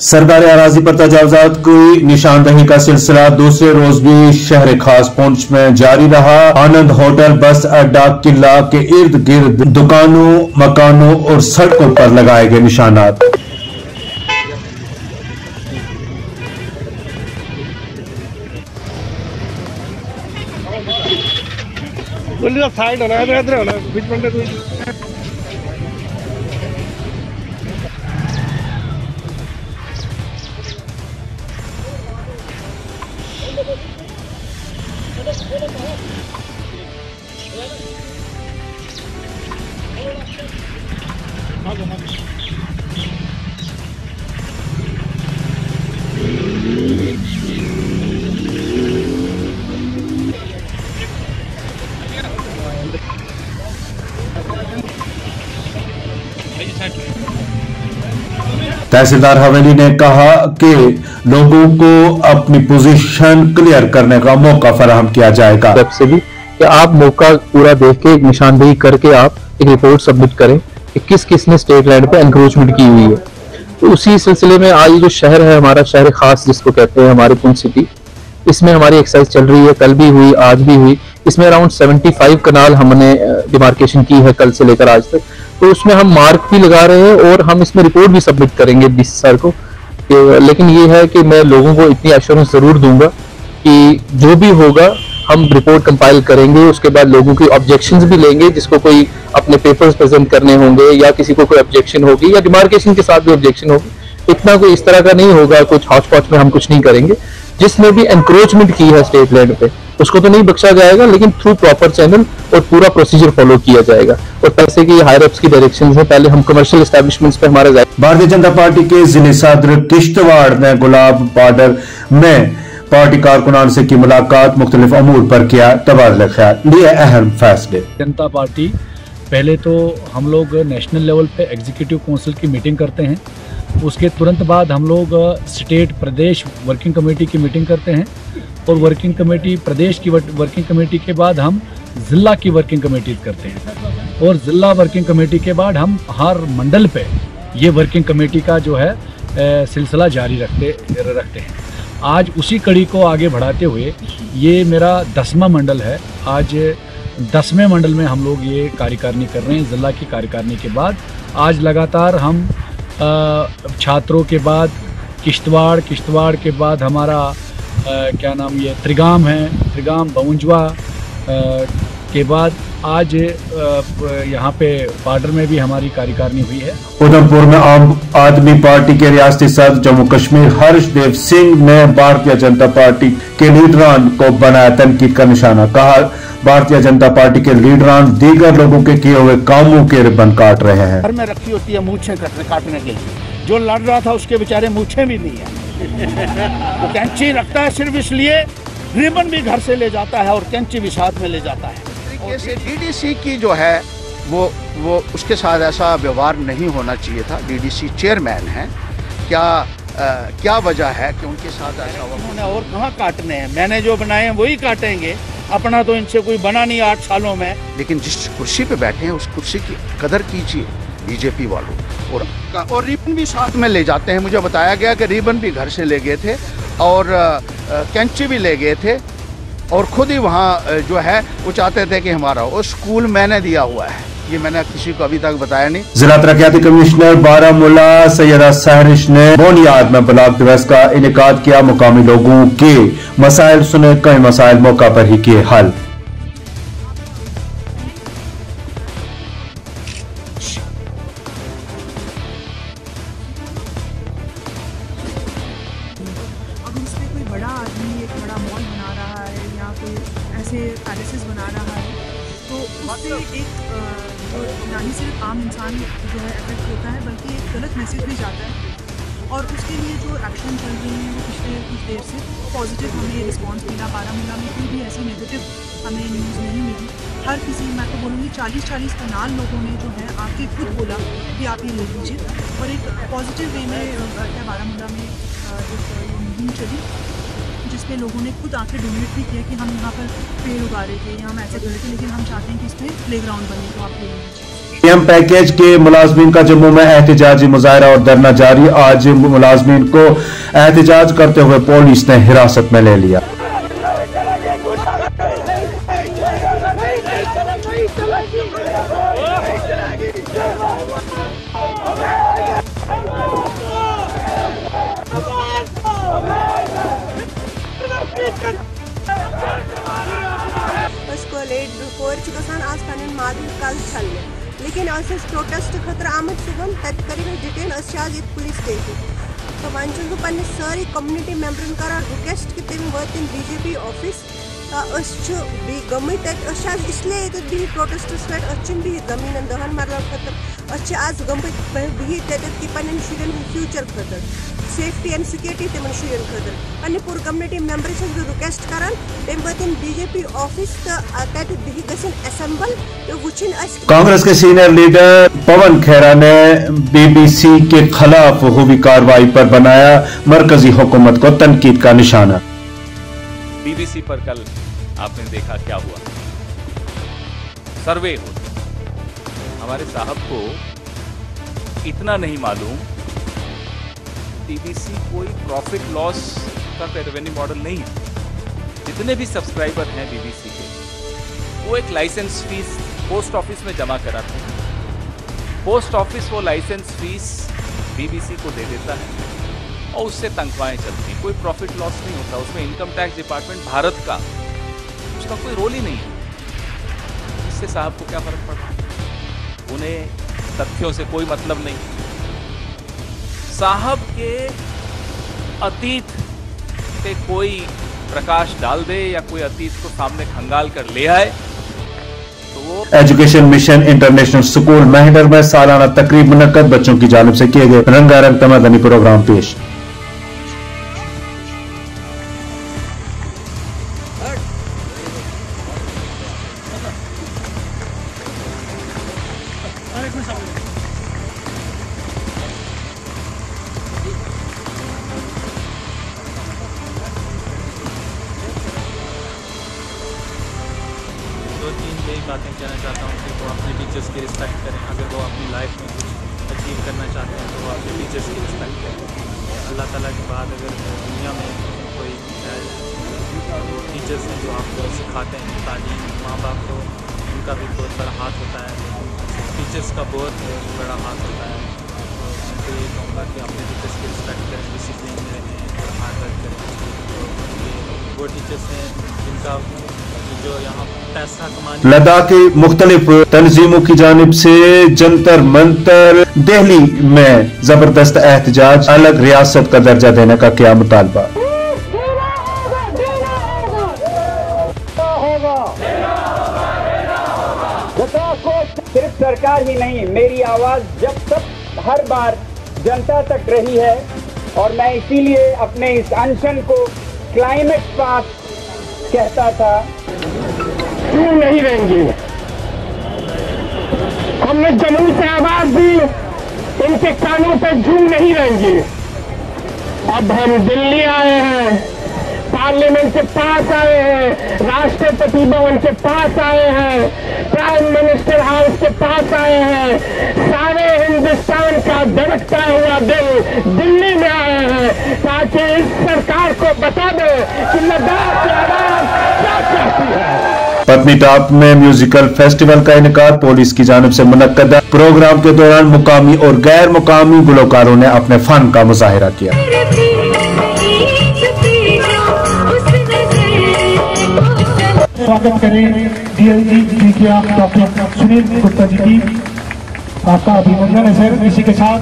सरकारी अराजी पर तजावजात की निशानदही का सिलसिला दूसरे रोज भी शहर खास पुंछ में जारी रहा। आनंद होटल, बस, अड्डा, किला के इर्द गिर्द दुकानों, मकानों और सड़कों पर लगाए गए निशानात। साइड होना है, इधर होना बीच में तहसीलदार हवेली ने कहा कि लोगों को अपनी पोजीशन क्लियर करने का मौका फराहम किया जाएगा। से भी कि आप मौका पूरा देख के निशानदेही करके आप एक रिपोर्ट सबमिट करें। किस किस ने स्टेट लैंड पे एनक्रोचमेंट की हुई है। तो उसी सिलसिले में आज जो शहर है, हमारा शहर खास जिसको कहते हैं हमारे पुंछ सिटी इसमें हमारी एक्सरसाइज चल रही है। कल भी हुई, आज भी हुई। इसमें अराउंड 75 कनाल हमने डिमार्केशन की है कल से लेकर आज तक। तो उसमें हम मार्क भी लगा रहे हैं और हम इसमें रिपोर्ट भी सबमिट करेंगे डीसी सर को। कि- लेकिन ये है कि मैं लोगों को इतनी एश्योरेंस ज़रूर दूँगा कि जो भी होगा हम रिपोर्ट कंपाइल करेंगे, उसके बाद लोगों की ऑब्जेक्शंस भी लेंगे, जिसको कोई अपने पेपर्स प्रेजेंट करने होंगे या किसी को कोई ऑब्जेक्शन होगी या डिमार्केशन के साथ भी ऑब्जेक्शन होगी। इतना कोई इस तरह का नहीं होगा, कुछ पॉच में हम कुछ नहीं करेंगे। जिसने भी एनक्रोचमेंट की है स्टेट लैंड पे, उसको तो नहीं बख्शा जाएगा, लेकिन थ्रू प्रॉपर चैनल और पूरा प्रोसीजर फॉलो किया जाएगा। और पैसे की हायर अप्स की डायरेक्शन है। पहले हम कमर्शियल एस्टेब्लिशमेंट्स पे हमारा भारतीय जनता पार्टी के ज़िले सदर किश्तवाड़ ने गुलाब बॉर्डर में पार्टी कारकुनान से की मुलाकात मुख्तलिफ़ अमूर पर किया तबादला ख्याल। लिए अहम फैसले। जनता पार्टी, पहले तो हम लोग नेशनल लेवल पे एग्जीक्यूटिव काउंसिल की मीटिंग करते हैं। उसके तुरंत बाद हम लोग स्टेट प्रदेश वर्किंग कमेटी की मीटिंग करते हैं। और वर्किंग कमेटी प्रदेश की वर्किंग कमेटी के बाद हम ज़िला की वर्किंग कमेटी करते हैं। और ज़िला वर्किंग कमेटी के बाद हम हर मंडल पे ये वर्किंग कमेटी का जो है सिलसिला जारी रखते रखते हैं। आज उसी कड़ी को आगे बढ़ाते हुए ये मेरा दसवा मंडल है। आज दसवें मंडल में हम लोग ये कार्यकारिणी कर रहे हैं, ज़िला की कार्यकारिणी के बाद। आज लगातार हम छात्रों के बाद, किश्तवाड़ किश्तवाड़ के बाद हमारा क्या नाम ये, त्रिगाम है, त्रिगाम बमुंजवा के बाद आज यहाँ पे बॉर्डर में भी हमारी कार्यकारिणी हुई है। उधमपुर में आम आदमी पार्टी के रियासती सदर जम्मू कश्मीर हर्ष देव सिंह ने भारतीय जनता पार्टी के लीडरान को बनाया तनकीद का निशाना। कहा भारतीय जनता पार्टी के लीडरान दीगर लोगों के किए हुए कामों के रिबन काट रहे हैं। घर में रखी होती है मूछे कटने काटने के लिए। जो लड़ रहा था उसके बेचारे मूछे भी नहीं है। वो कैंची रखता है सिर्फ़ इसलिए रिबन भी घर से ले जाता है और कैंची भी साथ में ले जाता है। तरीके से डीडीसी की जो है वो वो उसके साथ ऐसा व्यवहार नहीं होना चाहिए था। डीडीसी चेयरमैन है। क्या अ, क्या वजह है कि उनके साथ ऐसा हुआ? उन्होंने और कहाँ काटने हैं? मैंने जो बनाए हैं वही काटेंगे। अपना तो इनसे कोई बना नहीं आठ सालों में। लेकिन जिस कुर्सी पे बैठे हैं उस कुर्सी की कदर कीजिए बीजेपी वालों। और और रिबन भी साथ में ले जाते हैं। मुझे बताया गया कि रिबन भी घर से ले गए थे और कैंची भी ले गए थे। और खुद ही वहाँ जो है, वो चाहते थे कि हमारा वो स्कूल मैंने दिया हुआ है। ये मैंने किसी को अभी तक बताया नहीं। जिला तरक्याती कमिश्नर बारामूला सैदा सहरिश ने बोनियाद में ब्लॉक दिवस का इनका किया मुकामी लोगों के मसाइल सुने कई मसाइल मौका पर ही किए हल। बड़ा आदमी, एक बड़ा मॉल बना रहा है या कोई ऐसे पैलेसेस बना रहा है। तो उससे एक जो ना ही सिर्फ़ आम इंसान जो है अफेक्ट होता है, बल्कि एक गलत मैसेज भी जाता है। और उसके लिए जो एक्शन चल रही हैं वो पिछले कुछ देर से पॉजिटिव हमें रिस्पॉन्स मिला बारामूला में, कोई भी ऐसी नेगेटिव हमें न्यूज़ नहीं मिली। हर किसी, मैं तो बोलूँगी चालीस चालीस कनाल लोगों ने जो है आके खुद बोला कि आप ये ले लीजिए। और एक पॉजिटिव वे में बारामूला में एक मुहिम चली। जिसमें लोगों ने खुद आके डोनेट भी किया कि हम यहाँ पर पेड़ उगा रहे थे, या हम ऐसे कर रहे थे, लेकिन हम चाहते हैं कि इसमें प्ले ग्राउंड बने तो आप एम पैकेज के मुलाजमीन का जम्मू में एहतजाजी मुजाहरा और धरना जारी। आज मुलाजमीन को एहतजाज करते हुए पुलिस ने हिरासत में ले लिया। गसान आज पन्न मादन कल छल लेकिन प्रोटेस्ट खतर आमद सुबह तत कर डिटेन ये पुलिस स्टेशन तो वन बह पे सारी कम्युनिटी मेम्बरन कर रिक्वेस्ट कि तम वातन बी जे पी ऑफ़िस गमित इसलिए ये बिहित प्रोटेस्टस पे बिहित ज़मीन दहन मरल खतर आज गमित बिहित कि पन्न शुरन फ्यूचर खतर सेफ्टी एंड सिक्योरिटी तम शुरन खतर पे पूर कम्युनिटी मेंबर बह रिक्वेस्ट कर तम वतन बी जे पी ऑफ़िस तो बिहित गसेंबल तो वुचन कांग्रेस के सीनियर लीडर पवन खेरा ने बीबीसी के खिलाफ हुई कार्रवाई पर बनाया मरकजी हुकूमत को तनकीद का निशाना। बीबीसी पर कल आपने देखा क्या हुआ। सर्वे हो हमारे साहब को इतना नहीं मालूम बीबीसी कोई प्रॉफिट लॉस का रेवेन्यू मॉडल नहीं है। जितने भी सब्सक्राइबर हैं बीबीसी के, वो एक लाइसेंस फ़ीस पोस्ट ऑफ़िस में जमा कराते हैं। पोस्ट ऑफ़िस वो लाइसेंस फ़ीस बीबीसी को दे देता है और उससे तनख्वाहें चलती हैं। कोई प्रॉफिट लॉस नहीं होता, उसमें इनकम टैक्स डिपार्टमेंट भारत का, उसका कोई रोल ही नहीं है। इससे साहब को क्या फ़र्क पड़ता उन्हें तथ्यों से कोई मतलब नहीं। साहब के अतीत पे कोई प्रकाश डाल दे या कोई अतीत को सामने खंगाल कर ले आए एजुकेशन मिशन इंटरनेशनल स्कूल महडर में सालाना तकरीब मुनद बच्चों की जानब से किए गए रंगारंग तमादनी प्रोग्राम पेश। यही बातें कहना चाहता हूँ कि वो अपने टीचर्स की रिस्पेक्ट करें। अगर वो अपनी लाइफ में कुछ अचीव करना चाहते हैं तो वो अपने टीचर्स की रिस्पेक्ट करें। अल्लाह ताला के बाद अगर दुनिया में कोई वो टीचर्स हैं जो आपको सिखाते हैं, तालीम माँ बाप को उनका भी बहुत बड़ा हाथ होता है। टीचर्स का बहुत बड़ा हाथ होता है। तो तो ये कहूँगा कि अपने टीचर्स की रिस्पेक्ट करें डिसिप्लिन में रहें और हार्ड वर्क करें तो वो टीचर्स हैं जिनका लद्दाख की मुख्तलिफ़ तंजीमों की जानब से जंतर मंतर दिल्ली में ज़बरदस्त एहतजाज अलग रियासत का दर्जा देने का क्या मुतालबा? सिर्फ़ सरकार ही नहीं मेरी आवाज़ जब तक हर बार जनता तक रही है और मैं इसीलिए अपने इस अनशन को क्लाइमेट पास कहता था। क्यों नहीं रहेंगे हमने ज़मीन से आवाज़ दी, इनके कानों पर झूम नहीं रहेंगे अब हम दिल्ली आए हैं, पार्लियामेंट के पास आए हैं, राष्ट्रपति भवन के पास आए हैं, प्राइम मिनिस्टर हाउस के पास आए हैं, सारे हिंदुस्तान का धड़कता हुआ दिल दिल्ली में आए हैं, ताकि इस सरकार को बता दे कि लद्दाख की आवाज़ पत्नीटॉप में म्यूजिकल फेस्टिवल का इनकार पुलिस की जानब ऐसी मुनद प्रोग्राम के दौरान मुकामी और गैर मुकामी गुलकारों ने अपने फन का मुजाहरा किया। स्वागत करें डीएलजी जी के आप डॉक्टर सुनील गुप्ता जी की। आपका अभिनंदन है सर इसी के साथ।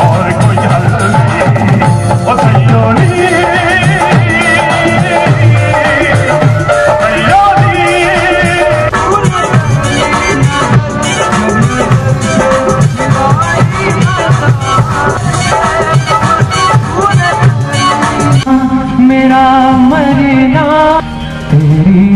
और कोई